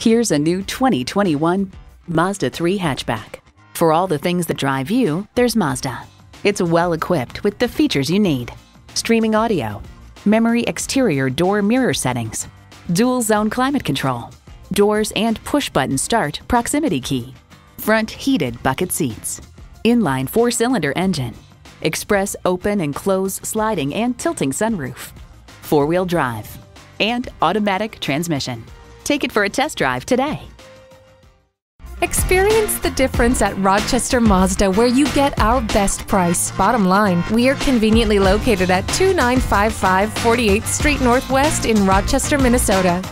Here's a new 2021 Mazda 3 hatchback. For all the things that drive you, there's Mazda. It's well equipped with the features you need streaming audio, memory exterior door mirror settings, dual zone climate control, doors and push button start proximity key, front heated bucket seats, inline four cylinder engine, express open and close sliding and tilting sunroof, four wheel drive, and automatic transmission. Take it for a test drive today. Experience the difference at Rochester Mazda, where you get our best price. Bottom line, we are conveniently located at 2955 48th Street Northwest in Rochester, Minnesota.